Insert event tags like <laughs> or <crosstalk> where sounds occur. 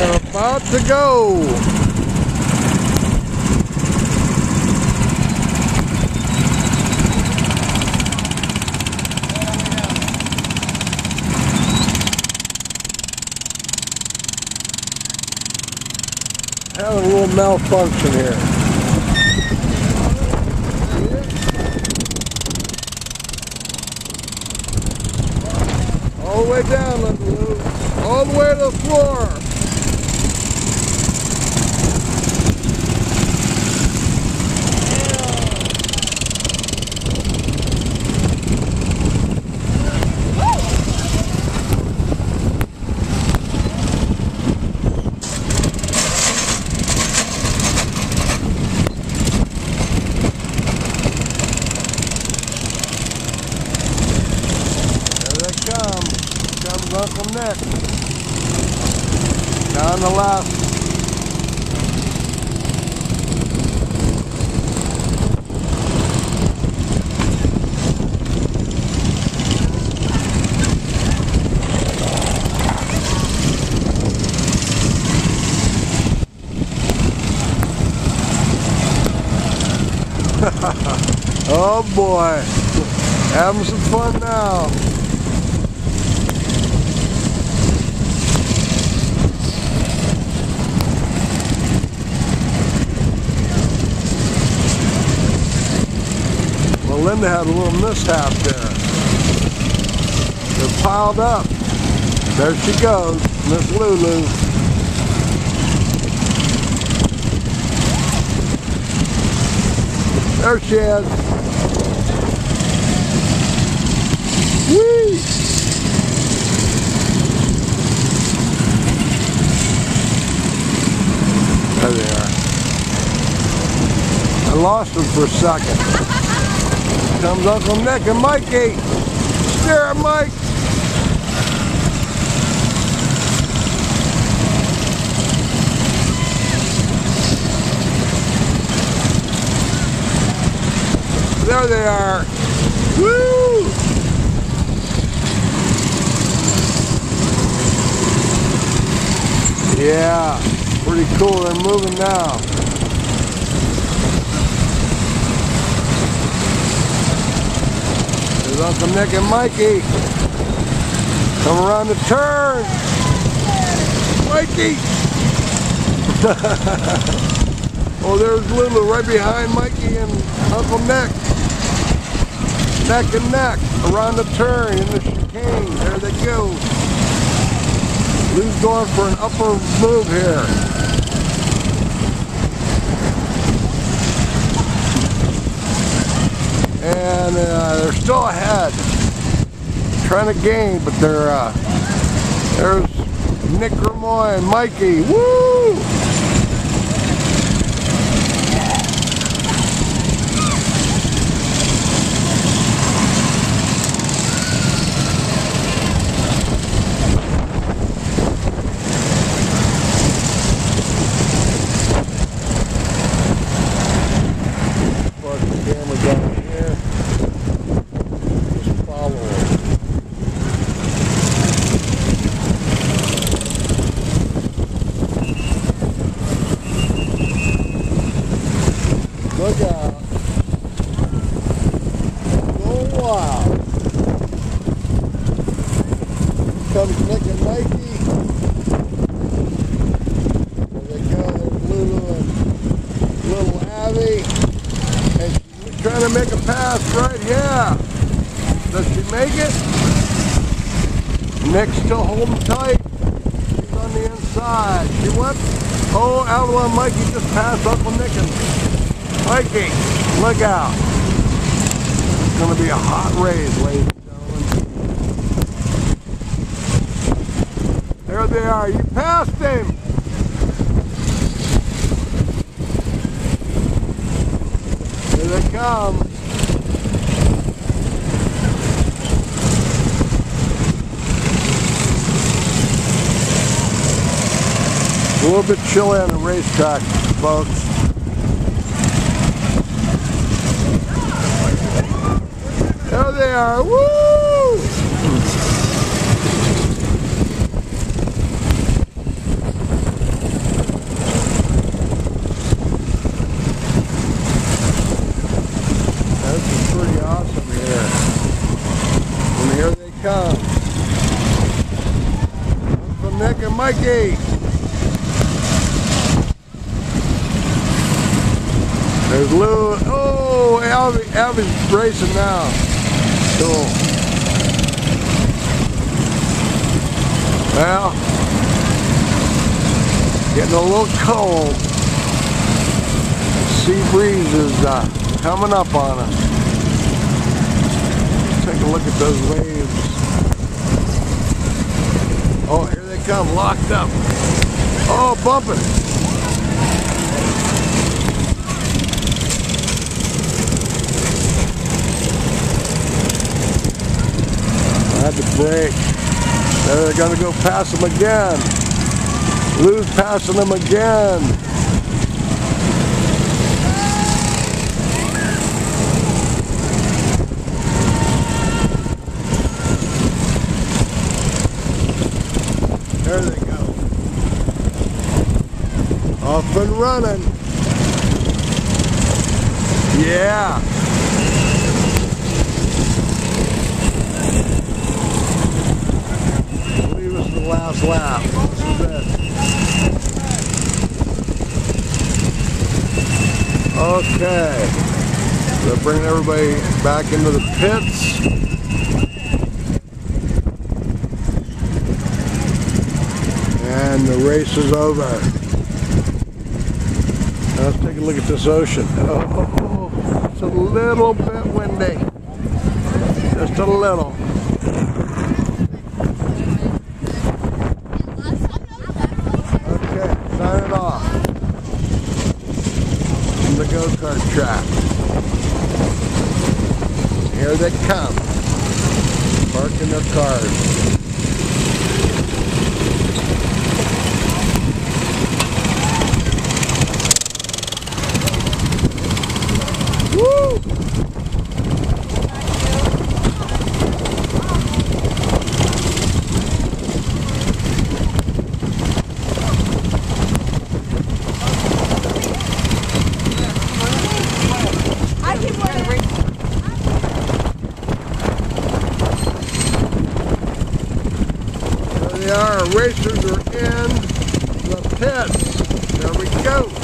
about to go. Having a little malfunction here. All the way down, Linda Lou. All the way to the floor. There they come. Here comes Uncle Nick. Down the left. <laughs> oh boy. Having some fun now. Well, Linda had a little mishap there. They're piled up. There she goes, Miss Lulu. There she is. Whee! There they are. I lost them for a second. <laughs> Comes Uncle Nick and Mikey. Steer it, Mike. There they are. Woo! Yeah, pretty cool. They're moving now. Uncle Nick and Mikey. Come around the turn. Mikey! <laughs> oh, there's Lulu right behind Mikey and Uncle Nick. Neck and neck around the turn in the chicane. There they go. Lou's going for an upper move here. And uh, they're still ahead. Trying to gain, but they're, uh, there's Nick Ramoy and Mikey. Woo! Look out. Go wild. Comes Nick and Mikey. There they go. There's Lulu and little Abby. And she's trying to make a pass right here. Does she make it? Nick's still holding tight. She's on the inside. She went. Oh, Alva and Mikey just passed Uncle Nick and Mikey, look out. It's going to be a hot race, ladies and gentlemen. There they are. You passed him. Here they come. A little bit chilly on the racetrack, folks. fire! Woo! That's pretty awesome here. And here they come. From Nick and Mikey. There's Lou. Oh, Alvin, Alvin's racing now. Cool. Well, getting a little cold. Sea breeze is uh, coming up on us. Take a look at those waves. Oh, here they come, locked up. Oh, bumping. To brake. Now they're gonna go past them again. Lou's passing them again. There they go. Off and running. Yeah. I believe this is the last lap. This is it. Okay. They're bringing everybody back into the pits. And the race is over. Now let's take a look at this ocean. <laughs> Oh, it's a little bit windy. Just a little. Okay, sign it off. From the go-kart track. Here they come. Parking their cars. racers are in the pits. There we go.